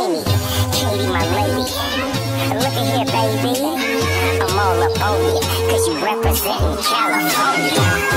Katie, Katie, my lady. Look at here, baby. I'm all up on you, cause you represent California.